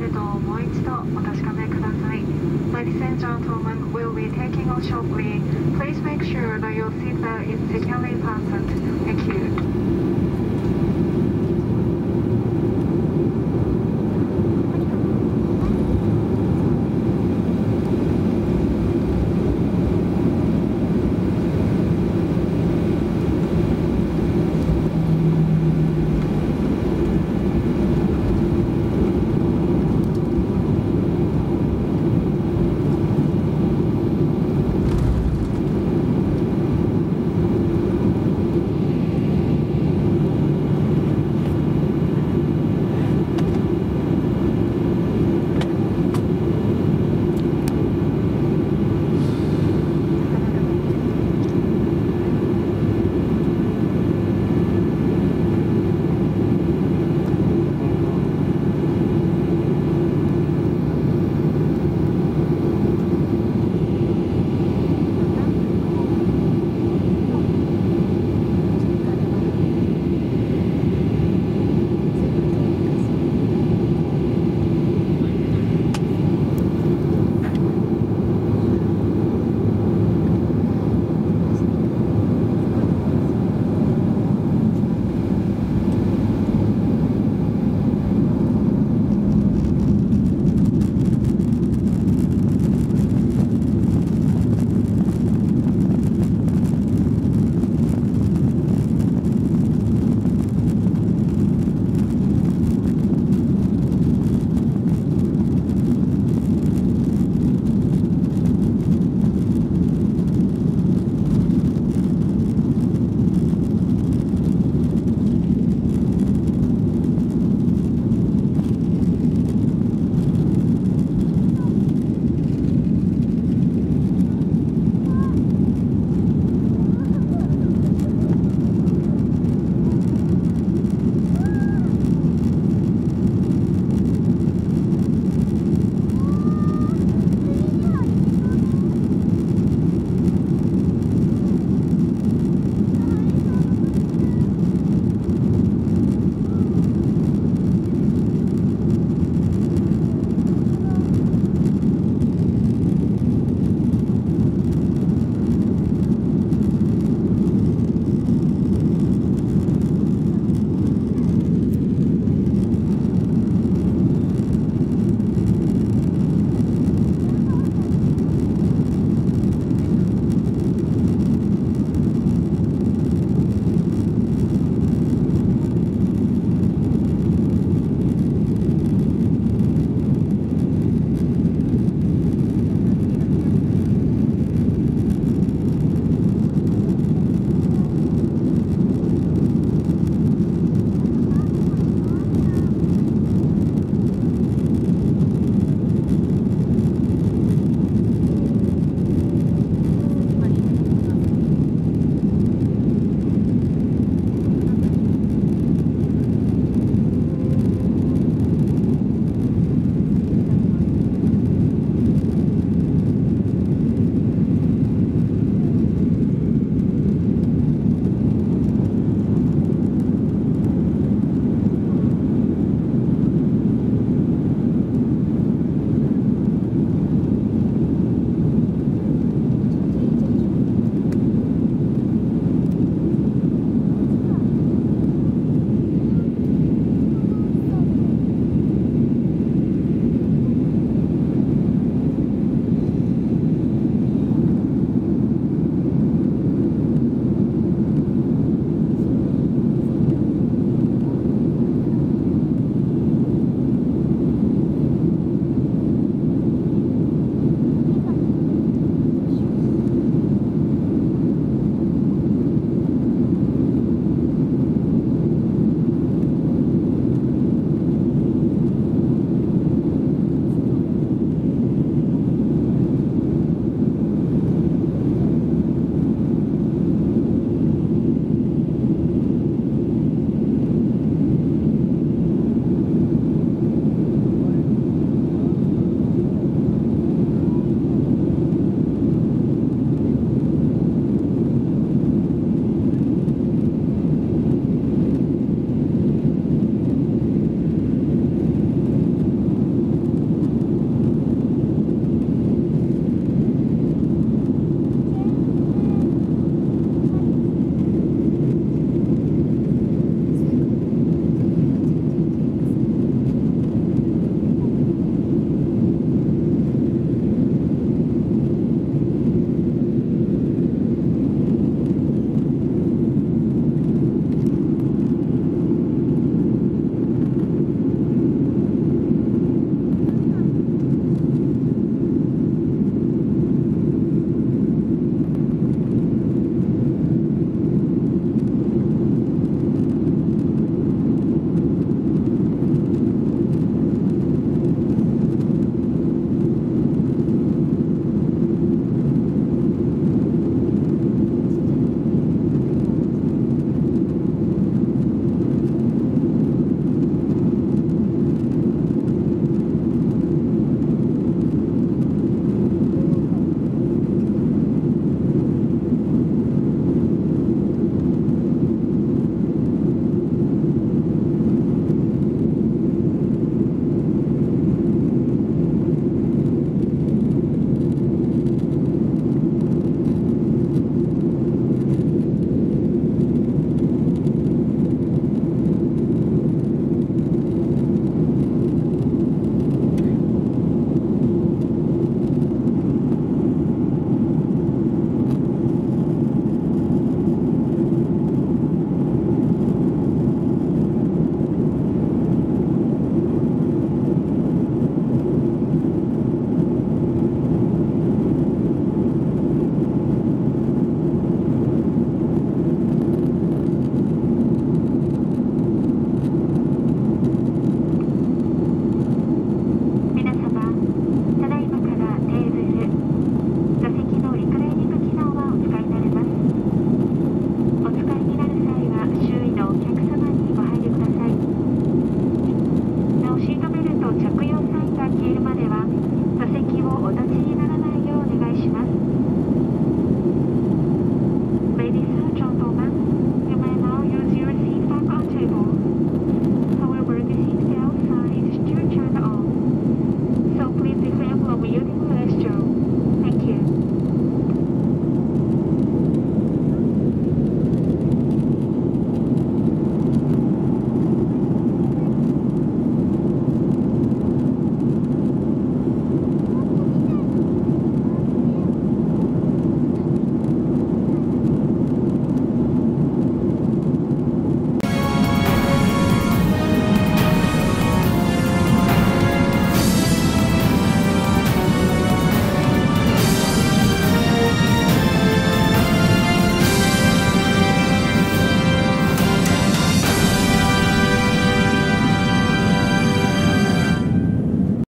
ると、もう一度お確かめください。Ladies and gentlemen, we'll be taking off shortly. Please make sure that your seatbelt is securely fastened.